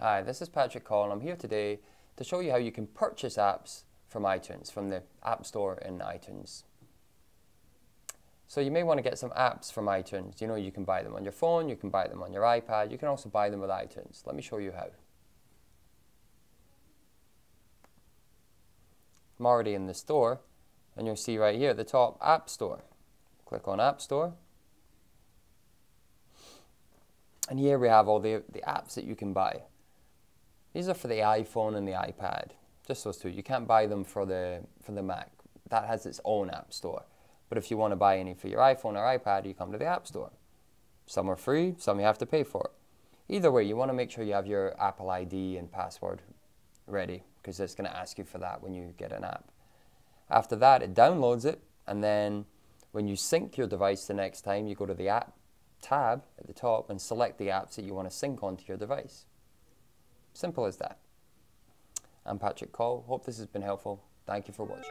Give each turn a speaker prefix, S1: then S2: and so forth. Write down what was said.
S1: Hi, this is Patrick Coll and I'm here today to show you how you can purchase apps from iTunes, from the App Store in iTunes. So you may want to get some apps from iTunes. You know you can buy them on your phone, you can buy them on your iPad, you can also buy them with iTunes. Let me show you how. I'm already in the store and you'll see right here at the top App Store. Click on App Store. And here we have all the, the apps that you can buy. These are for the iPhone and the iPad, just those two. You can't buy them for the, for the Mac. That has its own app store. But if you want to buy any for your iPhone or iPad, you come to the App Store. Some are free, some you have to pay for. Either way, you want to make sure you have your Apple ID and password ready because it's going to ask you for that when you get an app. After that, it downloads it, and then when you sync your device the next time, you go to the app tab at the top and select the apps that you want to sync onto your device. Simple as that. I'm Patrick Coll. Hope this has been helpful. Thank you for watching.